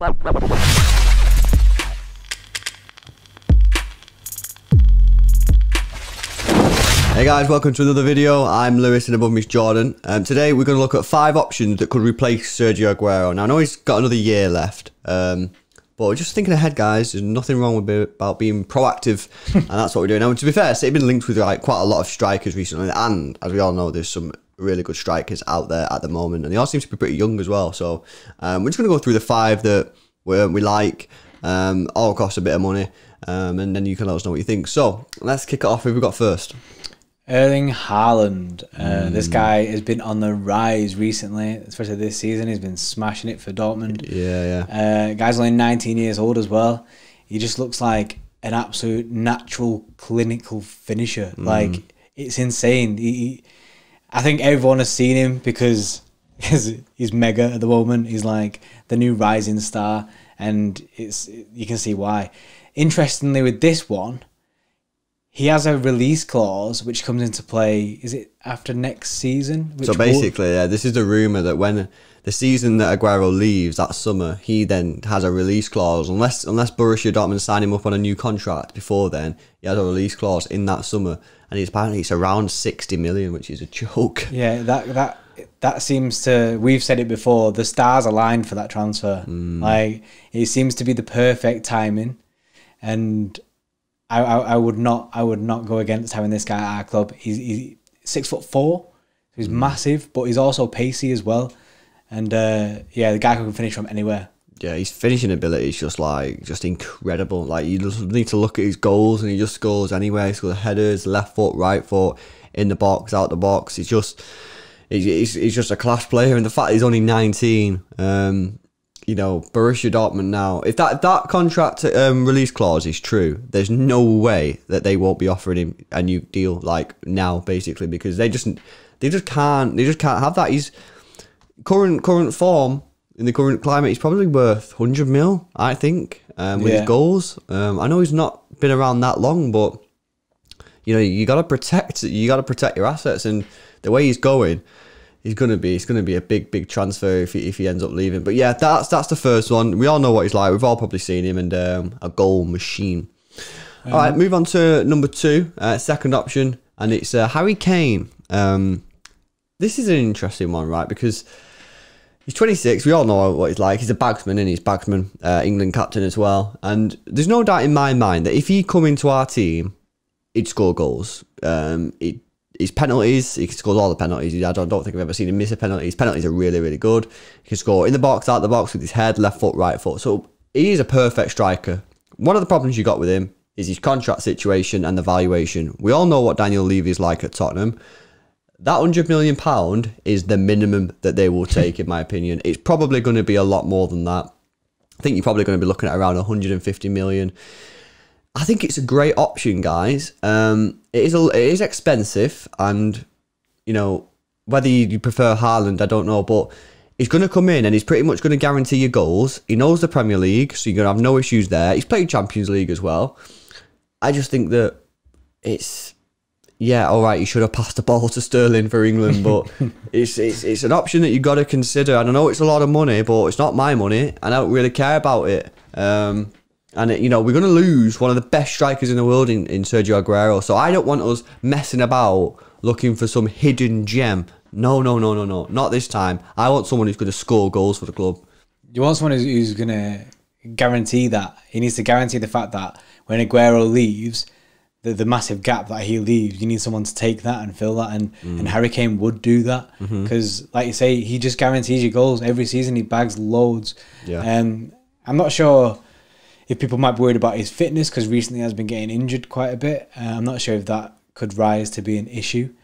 Hey guys, welcome to another video. I'm Lewis and above me is Jordan. Um, today we're going to look at five options that could replace Sergio Aguero. Now I know he's got another year left, um, but just thinking ahead, guys. There's nothing wrong with be, about being proactive, and that's what we're doing. Now, to be fair, City've been linked with like quite a lot of strikers recently, and as we all know, there's some really good strikers out there at the moment, and they all seem to be pretty young as well. So um, we're just going to go through the five that we, we like, um, all cost a bit of money, um, and then you can let us know what you think. So let's kick it off. Who we got first? Erling Haaland. Uh, This guy has been on the rise recently, especially this season. He's been smashing it for Dortmund. Yeah, yeah. Uh, guy's only 19 years old as well. He just looks like an absolute natural clinical finisher. Like it's insane. He, he- I think everyone has seen him because because he's mega at the moment. He's like the new rising star, and it's you can see why. Interestingly, with this one, he has a release clause which comes into play. Is it after next season? Which So basically, yeah, this is the rumor that when the season that Aguero leaves that summer, he then has a release clause. Unless unless Borussia Dortmund sign him up on a new contract before then, he has a release clause in that summer, and it's apparently it's around sixty million, which is a joke. Yeah, that that that seems to. We've said it before. The stars aligned for that transfer. Hmm. Like it seems to be the perfect timing, and I, I I would not I would not go against having this guy at our club. He's he's six foot four. He's Hmm. massive, but he's also pacey as well. And uh, yeah, the guy who can finish from anywhere. Yeah, his finishing ability is just like just incredible. Like you just need to look at his goals, and he just scores anywhere. He scores headers, left foot, right foot, in the box, out the box. He's just he's, he's, he's just a class player, and the fact he's only nineteen. Um, you know, Borussia Dortmund now. If that that contract um, release clause is true, there's no way that they won't be offering him a new deal like now, basically, because they just they just can't they just can't have that. He's current current form in the current climate, he's probably worth 100 mil, I think, um, with Yeah. his goals. Um, I know he's not been around that long, but you know you got to protect you got to protect your assets, and the way he's going, he's gonna be it's gonna be a big big transfer if he, if he ends up leaving. But yeah, that's that's the first one. We all know what he's like. We've all probably seen him, and um, a goal machine. All right, move on to number two, uh, second option, and it's uh, Harry Kane. Um, this is an interesting one, right? Because he's 26. We all know what he's like. He's a bagsman, and he's bagsman, uh, England captain as well. And there's no doubt in my mind that if he come into our team, he'd score goals. Um, he, his penalties, he scores all the penalties. I don't, don't think I've ever seen him miss a penalty. His penalties are really, really good. He can score in the box, out the box with his head, left foot, right foot. So he is a perfect striker. One of the problems you got with him is his contract situation and the valuation. We all know what Daniel Levy is like at Tottenham that hundred million pound is the minimum that they will take, in my opinion. It's probably going to be a lot more than that. I think you're probably going to be looking at around 150 million. I think it's a great option, guys. Um, it is a, it is expensive, and you know whether you prefer Haaland, I don't know, but he's going to come in and he's pretty much going to guarantee your goals. He knows the Premier League, so you're going to have no issues there. He's played Champions League as well. I just think that it's yeah, all right. You should have passed the ball to Sterling for England, but it's it's it's an option that you've got to consider. And I know it's a lot of money, but it's not my money, and I don't really care about it. Um, and it, you know we're going to lose one of the best strikers in the world in, in Sergio Aguero, so I don't want us messing about looking for some hidden gem. No, no, no, no, no, not this time. I want someone who's going to score goals for the club. You want someone who's, who's going to guarantee that. He needs to guarantee the fact that when Aguero leaves, the, the massive gap that he leaves, you need someone to take that and fill that. And, Mm. and Harry Kane would do that Mm-hmm. because, like you say, he just guarantees you goals every season. He bags loads. Yeah. Um, I'm not sure if people might be worried about his fitness because recently has been getting injured quite a bit. Uh, I'm not sure if that could rise to be an issue.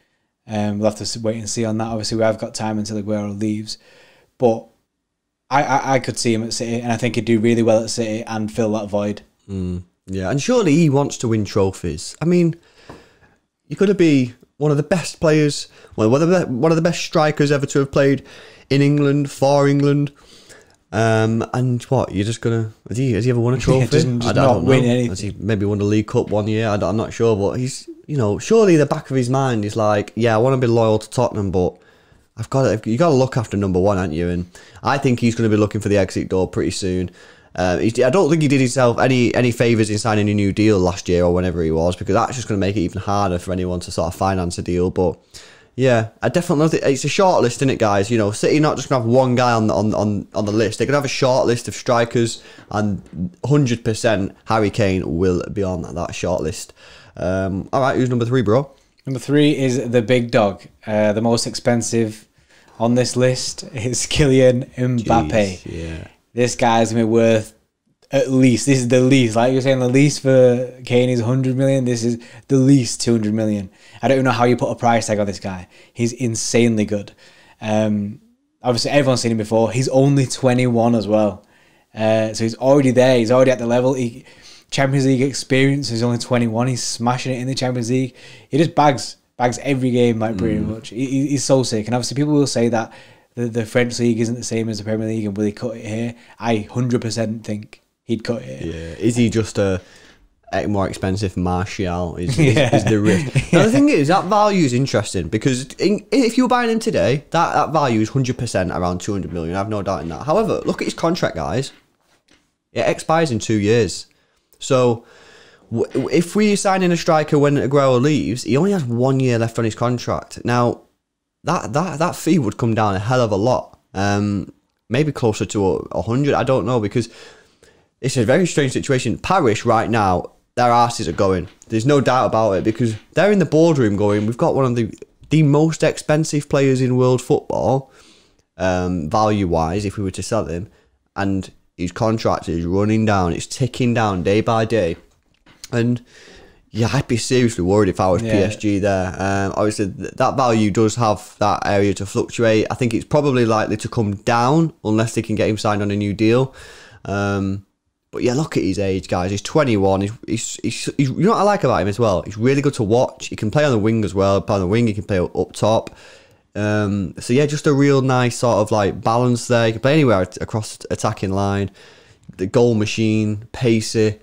Um, we'll have to wait and see on that. Obviously, we have got time until Aguero leaves, but I, I, I could see him at City, and I think he'd do really well at City and fill that void. Yeah, and surely he wants to win trophies. I mean, going to be one of the best players, well, one of the one of the best strikers ever to have played in England for England. Um, and what you're just gonna has he has he ever won a trophy? just- just not win anything. Has he maybe won the League Cup one year? I am not sure, but he's you know surely the back of his mind is like, yeah, I want to be loyal to Tottenham, but I've got to, you got to look after number one, aren't you? And I think he's going to be looking for the exit door pretty soon. Um, I don't think he did himself any any favors in signing a new deal last year or whenever he was, because that's just going to make it even harder for anyone to sort of finance a deal. But yeah, I definitely think it's a short list, isn't it, guys? You know, City not just gonna have one guy on the, on on on the list. They're gonna have a short list of strikers, and hundred percent Harry Kane will be on that, that short list. Um, all right, who's number three, bro? Number three is the big dog, uh, the most expensive on this list is Kylian Mbappe. Jeez, yeah. This guy's gonna be worth at least. This is the least. Like you're saying, the least for Kane is 100 million. This is the least 200 million. I don't know how you put a price tag on this guy. He's insanely good. Um, obviously, everyone's seen him before. He's only 21 as well. Uh, so he's already there. He's already at the level. He, Champions League experience. He's only 21. He's smashing it in the Champions League. He just bags bags every game like pretty mm. much. He, he's so sick. And obviously, people will say that the, the French league isn't the same as the Premier League, and will he cut it here? I hundred percent think he'd cut it. Yeah, is he just a more expensive Martial? Is, yeah. is, the risk? now, the thing is that value is interesting because in, if you were buying him today, that, that value is hundred percent around two hundred million. I have no doubt in that. However, look at his contract, guys. It expires in two years, so if we sign in a striker when Aguero leaves, he only has one year left on his contract. Now, that that that fee would come down a hell of a lot. Um, maybe closer to a, a hundred. I don't know because it's a very strange situation. Paris right now, their asses are going. There's no doubt about it because they're in the boardroom going. We've got one of the the most expensive players in world football, um, value wise, if we were to sell him, and his contract is running down. It's ticking down day by day, and yeah, I'd be seriously worried if I was yeah. PSG there. Um, obviously, th- that value does have that area to fluctuate. I think it's probably likely to come down unless they can get him signed on a new deal. Um, but yeah, look at his age, guys. He's 21. He's, he's, he's, he's, you know what I like about him as well? He's really good to watch. He can play on the wing as well. Play on the wing, he can play up top. Um, so yeah, just a real nice sort of like balance there. He can play anywhere across attacking line. The goal machine, pacey.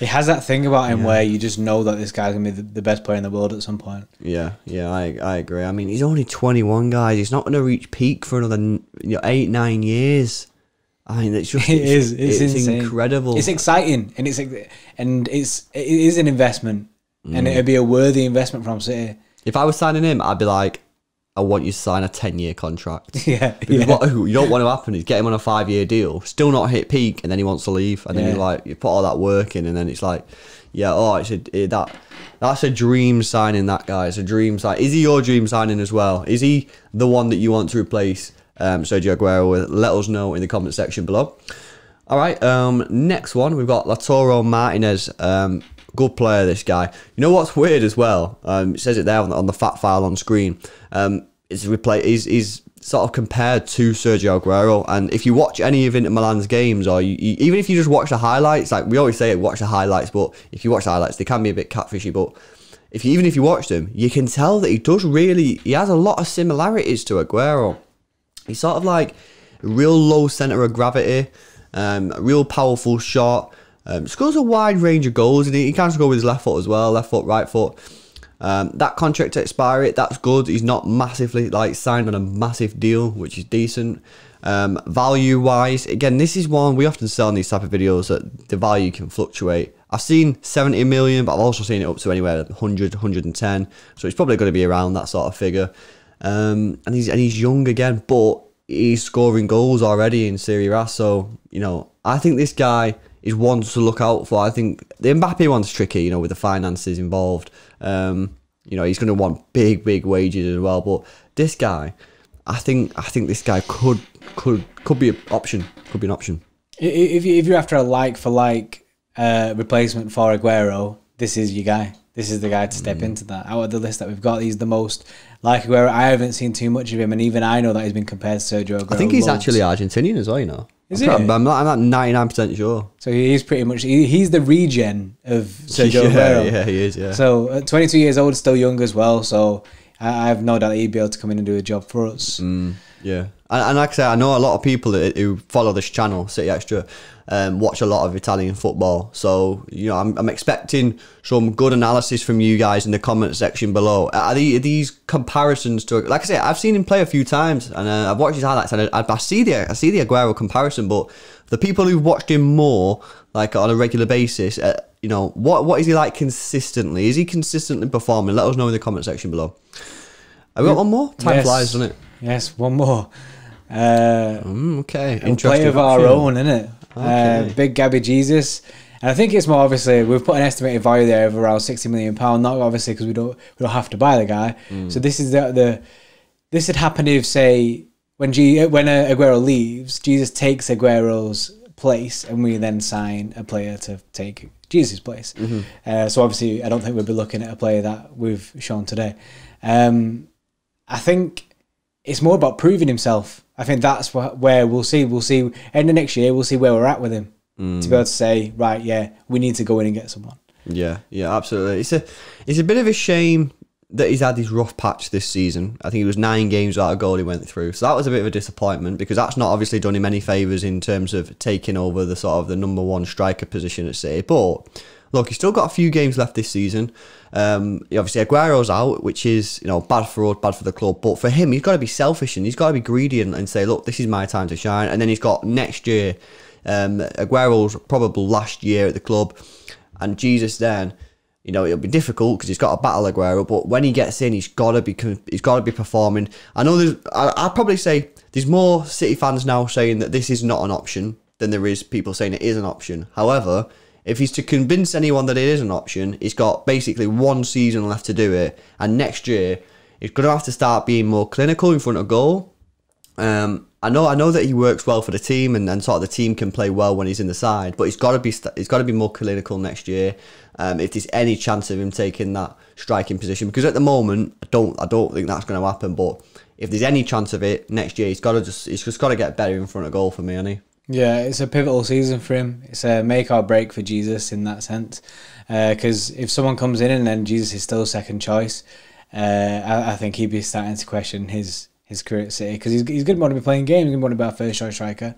He has that thing about him yeah. where you just know that this guy's gonna be the, best player in the world at some point. Yeah, yeah, I I agree. I mean, he's only twenty one, guys. He's not gonna reach peak for another you know, eight nine years. I mean, it's just it is. It's, it's incredible. It's exciting, and it's and it's it is an investment, mm. and it'd be a worthy investment from City. If I was signing him, I'd be like, I want you to sign a 10 year contract. Yeah. Because yeah. what you don't want to happen is get him on a five year deal, still not hit peak, and then he wants to leave. And then yeah. you like, you put all that work in, and then it's like, yeah, oh, it's a, it, that that's a dream signing, that guy. It's a dream sign. Is he your dream signing as well? Is he the one that you want to replace um, Sergio Aguero Let us know in the comment section below. All right, um, next one, we've got Lautaro Martinez. Um, good player, this guy. You know what's weird as well? Um, it says it there on the, on the fat file on screen. Um, is replay he's, he's sort of compared to Sergio Aguero. And if you watch any of Inter Milan's games, or you, you, even if you just watch the highlights, like we always say, watch the highlights. But if you watch the highlights, they can be a bit catfishy. But if you, even if you watch them, you can tell that he does really. He has a lot of similarities to Aguero. He's sort of like real low center of gravity, um, real powerful shot. Um, scores a wide range of goals, and he, he can score with his left foot as well, left foot, right foot. Um, that contract expiry, that's good. He's not massively like signed on a massive deal, which is decent. Um, value wise, again, this is one we often sell in these type of videos that the value can fluctuate. I've seen 70 million, but I've also seen it up to anywhere 100, 110. So it's probably going to be around that sort of figure. Um, and he's and he's young again, but he's scoring goals already in Serie A. So you know, I think this guy is one to look out for. I think the Mbappe one's tricky, you know, with the finances involved. Um, you know, he's going to want big, big wages as well. But this guy, I think, I think this guy could, could, could be an option. Could be an option. If you, if you're after a like for like uh, replacement for Aguero, this is your guy. This is the guy to step mm. into that. Out of the list that we've got, he's the most like Aguero. I haven't seen too much of him, and even I know that he's been compared to Sergio Aguero. I think he's loads. actually Argentinian as well. You know. Is I'm, he? I'm not. I'm not 99 percent sure. So he's pretty much. He, he's the regen of Sergio yeah, Aguero. Yeah, he is. Yeah. So 22 years old, still young as well. So I, I have no doubt he'd be able to come in and do a job for us. Mm, yeah, and, and like I say, I know a lot of people that- who follow this channel, City Xtra, um, watch a lot of Italian football. So you know, I'm, I'm expecting some good analysis from you guys in the comment section below. Are, the, are these comparisons to, like I say, I've seen him play a few times, and uh, I've watched his highlights, and I, I see the I see the Aguero comparison. But the people who've watched him more, like on a regular basis, uh, you know, what what is he like consistently? Is he consistently performing? Let us know in the comment section below. Have we got one more? Time Yes. flies, doesn't it? Yes, one more. Uh, Mm, okay, a interesting. play of our own, isn't it? Uh, big Gabby Jesus. And I think it's more obviously we've put an estimated value there of around sixty million pound. Not obviously because we don't we don't have to buy the guy. Mm. So this is the the this had happened if say when G when uh, Aguero leaves, Jesus takes Aguero's place, and we then sign a player to take Jesus' place. Mm-hmm. Uh, so obviously, I don't think we'd be looking at a player that we've shown today. Um, I think it's more about proving himself. I think that's wh- where we'll see. We'll see end of next year. We'll see where we're at with him to be mm. able to say, right, yeah, we need to go in and get someone. Yeah, yeah, absolutely. It's a it's a bit of a shame that he's had this rough patch this season. I think it was nine games without a goal he went through, so that was a bit of a disappointment because that's not obviously done him any favors in terms of taking over the sort of the number one striker position at City. But look, he's still got a few games left this season. Um, obviously Aguero's out, which is you know bad for us, bad for the club. But for him, he's got to be selfish and he's got to be greedy and, and say, look, this is my time to shine. And then he's got next year. Um, Aguero's probable last year at the club, and Jesus then you know it'll be difficult because he's got to battle Aguero. But when he gets in, he's got to be he's got to be performing. I know there's I, I'd probably say there's more City fans now saying that this is not an option than there is people saying it is an option. However, if he's to convince anyone that it is an option, he's got basically one season left to do it, and next year he's going to have to start being more clinical in front of goal. Um, I know, I know that he works well for the team, and, and sort of the team can play well when he's in the side. But he's got to be, he's got to be more clinical next year. Um, if there's any chance of him taking that striking position, because at the moment, I don't, I don't think that's going to happen. But if there's any chance of it next year, he's got to just, he's just got to get better in front of goal for me, he? Yeah, it's a pivotal season for him. It's a make or break for Jesus in that sense. Because if someone comes in and then Jesus is still second choice, uh, I, I think he'd be starting to question his his career at City because he's, he's going to want to be playing games. He's going to want to be our first choice striker.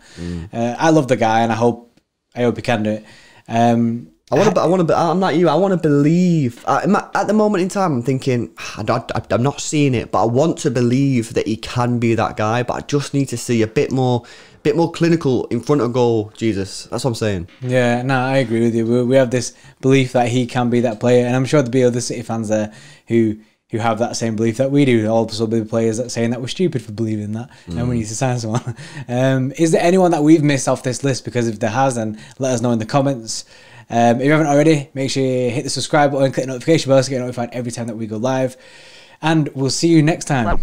Uh, I love the guy and I hope I hope he can do it. Um, I want to. I want to. I'm not you. I want to believe. I, at at the moment in time, I'm thinking I, I, I'm not seeing it, but I want to believe that he can be that guy. But I just need to see a bit more, bit more clinical in front of goal. Jesus, that's what I'm saying. Yeah, no, I agree with you. We, we have this belief that he can be that player, and I'm sure there'll be other City fans there who who have that same belief that we do. Also be players that saying that we're stupid for believing that, and we need to sign someone. Um, is there anyone that we've missed off this list? Because if there has, then let us know in the comments. Um, if you haven't already, make sure you hit the subscribe button, click the notification bell to get notified every time that we go live. And we'll see you next time.